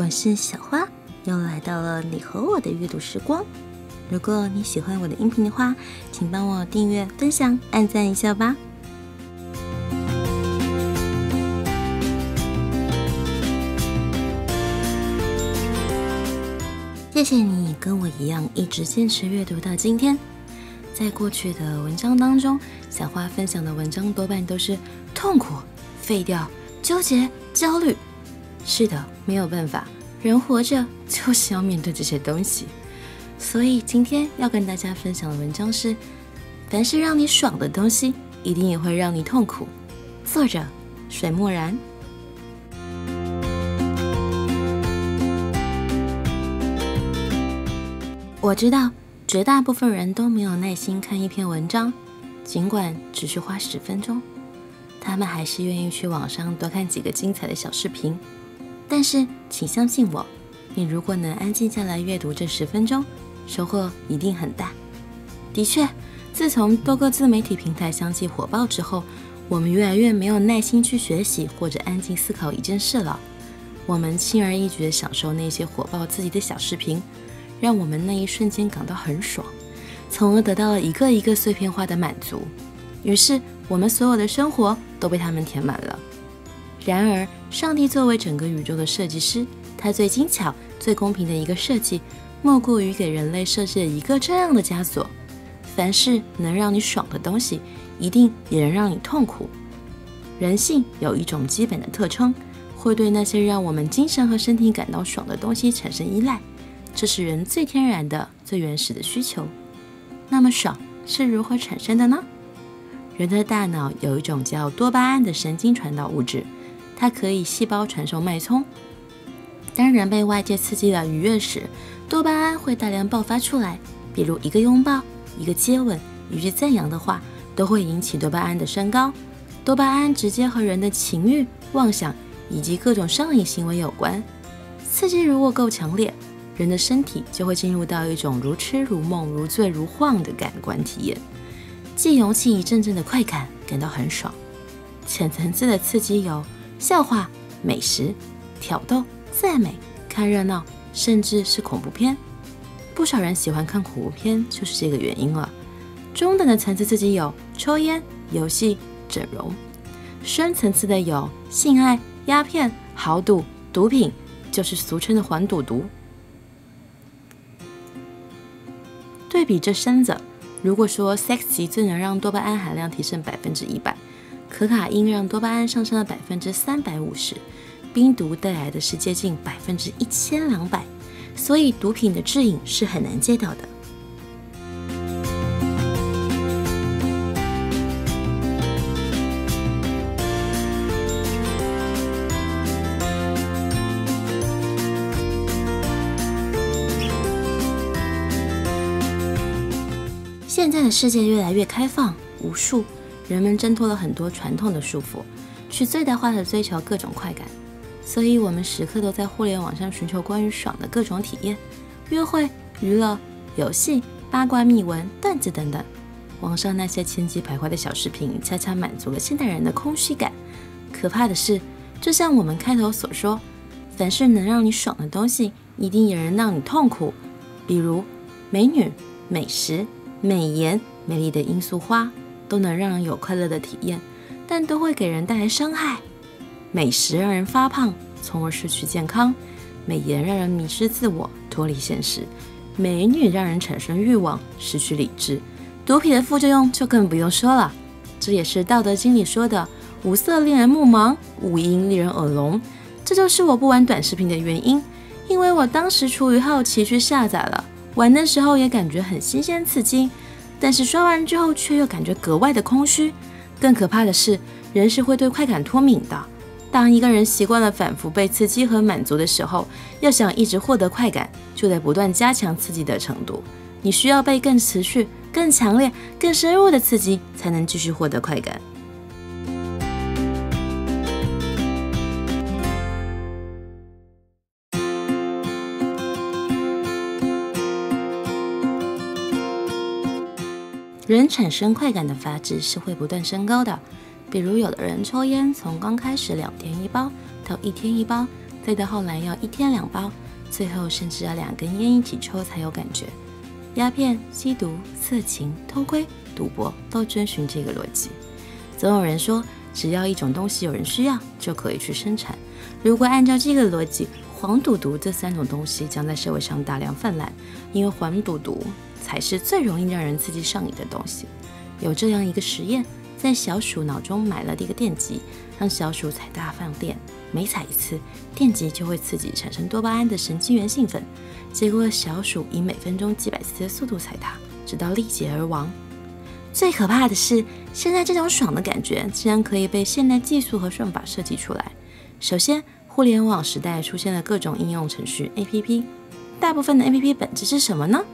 我是小花，又来到了你和我的阅读时光。如果你喜欢我的音频的话，请帮我订阅、分享、按赞一下吧。谢谢你跟我一样一直坚持阅读到今天。在过去的文章当中，小花分享的文章多半都是痛苦、废掉、纠结、焦虑。是的，没有办法，人活着就是要面对这些东西。所以今天要跟大家分享的文章是：凡是让你爽的东西，一定也会让你痛苦。作者：水墨然。我知道绝大部分人都没有耐心看一篇文章，尽管只需花十分钟，他们还是愿意去网上多看几个精彩的小视频。但是，请相信我，你如果能安静下来阅读这十分钟，收获一定很大。的确，自从多个自媒体平台相继火爆之后，我们越来越没有耐心去学习或者安静思考一件事了。我们轻而易举地享受那些火爆自己的小视频，让我们那一瞬间感到很爽，从而得到了一个一个碎片化的满足。于是，我们所有的生活都被他们填满了。然而，上帝作为整个宇宙的设计师，他最精巧、最公平的一个设计，莫过于给人类设计了一个这样的枷锁：凡是能让你爽的东西，一定也能让你痛苦。人性有一种基本的特征，会对那些让我们精神和身体感到爽的东西产生依赖，这是人最天然的、最原始的需求。那么，爽是如何产生的呢？人的大脑有一种叫多巴胺的神经传导物质。它可以细胞传送脉冲。当人被外界刺激了愉悦时，多巴胺会大量爆发出来。比如一个拥抱、一个接吻、一句赞扬的话，都会引起多巴胺的升高。多巴胺直接和人的情欲、妄想以及各种上瘾行为有关。刺激如果够强烈，人的身体就会进入到一种如痴如梦、如醉如晃的感官体验，既涌起一阵阵的快感，感到很爽。浅层次的刺激有。笑话、美食、挑逗、赞美、看热闹，甚至是恐怖片。不少人喜欢看恐怖片，就是这个原因了。中等的层次刺激有抽烟、游戏、整容；深层次的有性爱、鸦片、豪赌、毒品，就是俗称的黄赌毒。对比这身子，如果说 sexy 最能让多巴胺含量提升百分之一百。可卡因让多巴胺上升了百分之三百五十，冰毒带来的是接近百分之一千两百，所以毒品的致瘾是很难戒掉的。现在的世界越来越开放，无数。人们挣脱了很多传统的束缚，去最大化的追求各种快感，所以我们时刻都在互联网上寻求关于爽的各种体验，约会、娱乐、游戏、八卦、秘闻、段子等等。网上那些千奇百怪的小视频，恰恰满足了现代人的空虚感。可怕的是，就像我们开头所说，凡是能让你爽的东西，一定有人让你痛苦。比如美女、美食、美颜、美丽的罂粟花。都能让人有快乐的体验，但都会给人带来伤害。美食让人发胖，从而失去健康；美颜让人迷失自我，脱离现实；美女让人产生欲望，失去理智；毒品的副作用就更不用说了。这也是《道德经》里说的“五色令人目盲，五音令人耳聋”。这就是我不玩短视频的原因，因为我当时出于好奇去下载了，玩的时候也感觉很新鲜刺激。但是刷完之后却又感觉格外的空虚。更可怕的是，人是会对快感脱敏的。当一个人习惯了反复被刺激和满足的时候，要想一直获得快感，就得不断加强刺激的程度。你需要被更持续、更强烈、更深入的刺激，才能继续获得快感。人产生快感的阀值是会不断升高的。比如，有的人抽烟，从刚开始两天一包到一天一包，再到后来要一天两包，最后甚至要两根烟一起抽才有感觉。鸦片、吸毒、色情、偷窥、赌博都遵循这个逻辑。总有人说，只要一种东西有人需要，就可以去生产。如果按照这个逻辑，黄赌毒这三种东西将在社会上大量泛滥，因为黄赌毒才是最容易让人刺激上瘾的东西。有这样一个实验，在小鼠脑中买了一个电极，让小鼠踩大放电，每踩一次，电极就会刺激产生多巴胺的神经元兴奋。结果小鼠以每分钟几百次的速度踩它，直到力竭而亡。最可怕的是，现在这种爽的感觉竟然可以被现代技术和算法设计出来。首先，互联网时代出现了各种应用程序 （APP），大部分的 APP 本质是什么呢？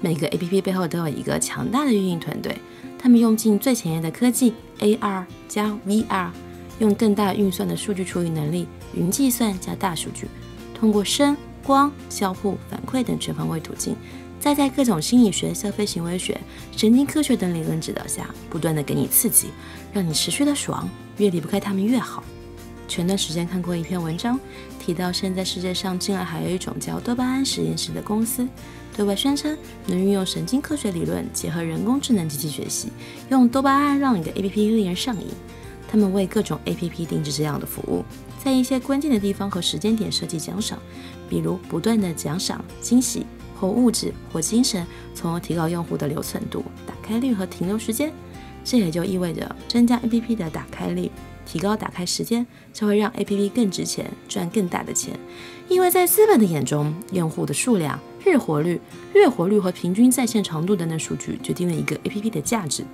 每个 APP 背后都有一个强大的运营团队，他们用尽最前沿的科技 （AR 加 VR），用更大运算的数据处理能力（云计算加大数据），通过声、光、交互、反馈等全方位途径，再在各种心理学、消费行为学、神经科学等理论指导下，不断的给你刺激，让你持续的爽，越离不开他们越好。前段时间看过一篇文章，提到现在世界上竟然还有一种叫多巴胺实验室的公司，对外宣称能运用神经科学理论结合人工智能机器学习，用多巴胺让你的 APP 令人上瘾。他们为各种 APP 定制这样的服务，在一些关键的地方和时间点设计奖赏，比如不断的奖赏惊喜或物质或精神，从而提高用户的留存度、打开率和停留时间。这也就意味着增加 APP 的打开率。提高打开时间，就会让 APP 更值钱，赚更大的钱。因为在资本的眼中，用户的数量、日活率、月活率和平均在线长度等等数据决定了一个 APP 的价值。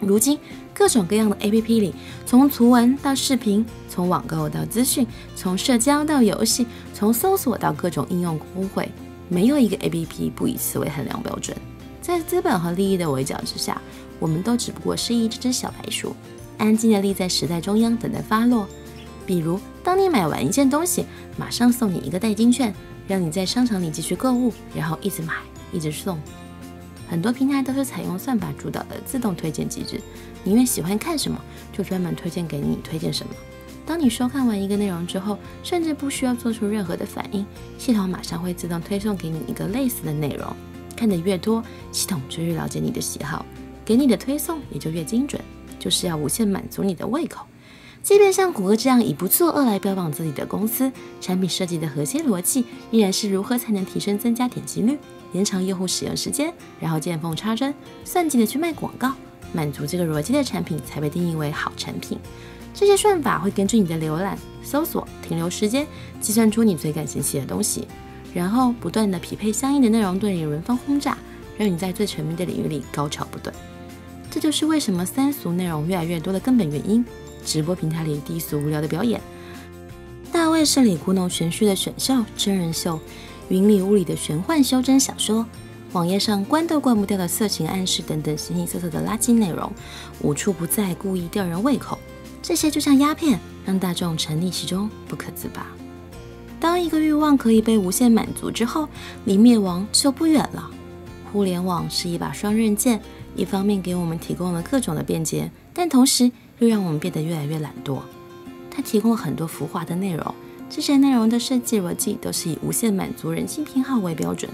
如今，各种各样的 APP 里，从图文到视频，从网购到资讯，从社交到游戏，从搜索到各种应用工会，没有一个 APP 不以此为衡量标准。在资本和利益的围剿之下，我们都只不过是一只只小白鼠。安静地立在时代中央，等待发落。比如，当你买完一件东西，马上送你一个代金券，让你在商场里继续购物，然后一直买，一直送。很多平台都是采用算法主导的自动推荐机制，你越喜欢看什么，就专门推荐给你推荐什么。当你收看完一个内容之后，甚至不需要做出任何的反应，系统马上会自动推送给你一个类似的内容。看得越多，系统就越了解你的喜好，给你的推送也就越精准。就是要无限满足你的胃口。即便像谷歌这样以不作恶来标榜自己的公司，产品设计的核心逻辑依然是如何才能提升增加点击率、延长用户使用时间，然后见缝插针、算计的去卖广告，满足这个逻辑的产品才被定义为好产品。这些算法会根据你的浏览、搜索、停留时间，计算出你最感兴趣的东西，然后不断的匹配相应的内容对你轮番轰炸，让你在最沉迷的领域里高潮不断。这就是为什么三俗内容越来越多的根本原因。直播平台里低俗无聊的表演，大卫视里故弄玄虚的选秀、真人秀，云里雾里的玄幻修真小说，网页上关都关不掉的色情暗示等等形形色色的垃圾内容，无处不在，故意吊人胃口。这些就像鸦片，让大众沉溺其中不可自拔。当一个欲望可以被无限满足之后，离灭亡就不远了。互联网是一把双刃剑。一方面给我们提供了各种的便捷，但同时又让我们变得越来越懒惰。它提供了很多浮华的内容，这些内容的设计逻辑都是以无限满足人性偏好为标准。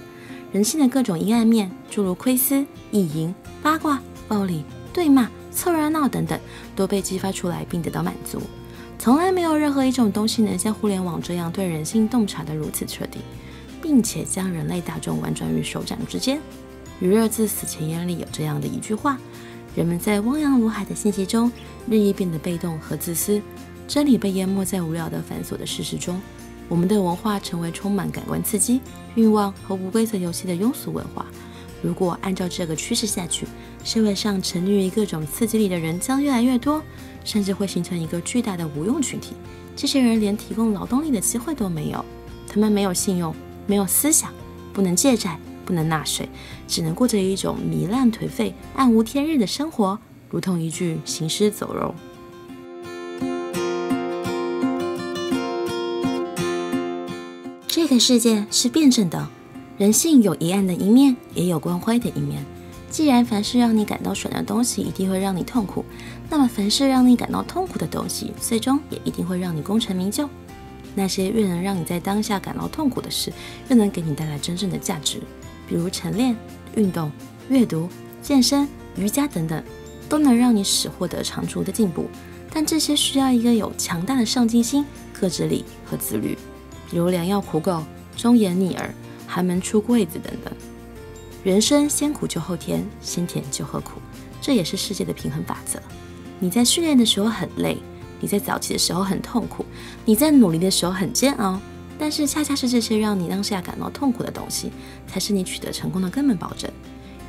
人性的各种阴暗面，诸如窥私、意淫、八卦、暴力、对骂、凑热闹等等，都被激发出来并得到满足。从来没有任何一种东西能像互联网这样对人性洞察得如此彻底，并且将人类大众玩转于手掌之间。余热自死前言里有这样的一句话：人们在汪洋如海的信息中日益变得被动和自私，真理被淹没在无聊的繁琐的事实中。我们的文化成为充满感官刺激、欲望和无规则游戏的庸俗文化。如果按照这个趋势下去，社会上沉溺于各种刺激里的人将越来越多，甚至会形成一个巨大的无用群体。这些人连提供劳动力的机会都没有，他们没有信用，没有思想，不能借债。不能纳税，只能过着一种糜烂颓废、暗无天日的生活，如同一具行尸走肉。这个世界是辩证的，人性有阴暗的一面，也有光辉的一面。既然凡是让你感到爽的东西一定会让你痛苦，那么凡是让你感到痛苦的东西，最终也一定会让你功成名就。那些越能让你在当下感到痛苦的事，越能给你带来真正的价值。比如晨练、运动、阅读、健身、瑜伽等等，都能让你使获得长足的进步。但这些需要一个有强大的上进心、克制力和自律。比如良药苦口、忠言逆耳、寒门出贵子等等。人生先苦就后甜，先甜就后苦，这也是世界的平衡法则。你在训练的时候很累。你在早起的时候很痛苦，你在努力的时候很煎熬，但是恰恰是这些让你当下感到痛苦的东西，才是你取得成功的根本保证。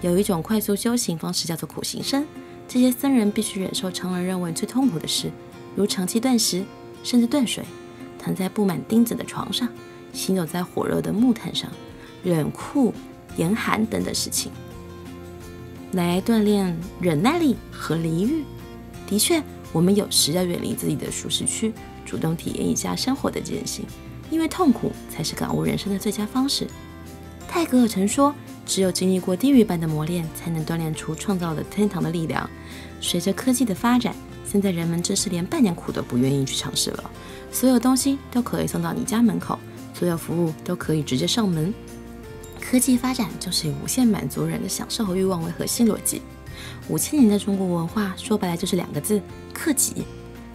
有一种快速修行方式叫做苦行僧，这些僧人必须忍受常人认为最痛苦的事，如长期断食，甚至断水，躺在布满钉子的床上，行走在火热的木炭上，忍酷、严寒等等事情，来锻炼忍耐力和离欲。的确。我们有时要远离自己的舒适区，主动体验一下生活的艰辛，因为痛苦才是感悟人生的最佳方式。泰戈尔曾说：“只有经历过地狱般的磨练，才能锻炼出创造的天堂的力量。”随着科技的发展，现在人们真是连半点苦都不愿意去尝试了。所有东西都可以送到你家门口，所有服务都可以直接上门。科技发展就是以无限满足人的享受和欲望为核心逻辑。五千年的中国文化，说白了就是两个字：克己。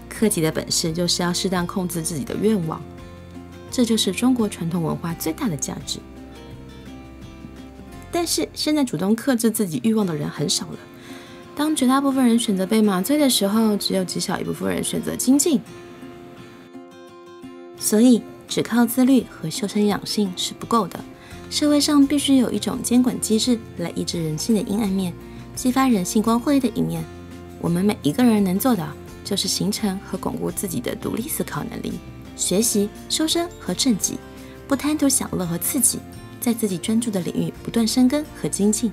克己的本事就是要适当控制自己的愿望，这就是中国传统文化最大的价值。但是现在主动克制自己欲望的人很少了。当绝大部分人选择被麻醉的时候，只有极小一部分人选择精进。所以，只靠自律和修身养性是不够的。社会上必须有一种监管机制来抑制人性的阴暗面。激发人性光辉的一面，我们每一个人能做的，就是形成和巩固自己的独立思考能力，学习、修身和正己，不贪图享乐和刺激，在自己专注的领域不断深耕和精进。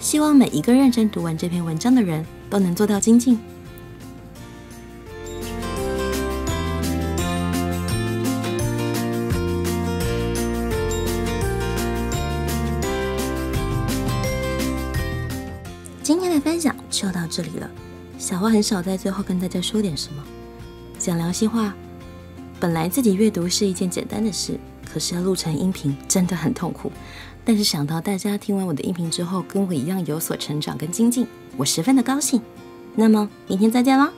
希望每一个认真读完这篇文章的人都能做到精进。今天的分享就到这里了。小花很少在最后跟大家说点什么，讲良心话。本来自己阅读是一件简单的事，可是要录成音频真的很痛苦。但是想到大家听完我的音频之后跟我一样有所成长跟精进，我十分的高兴。那么明天再见啦！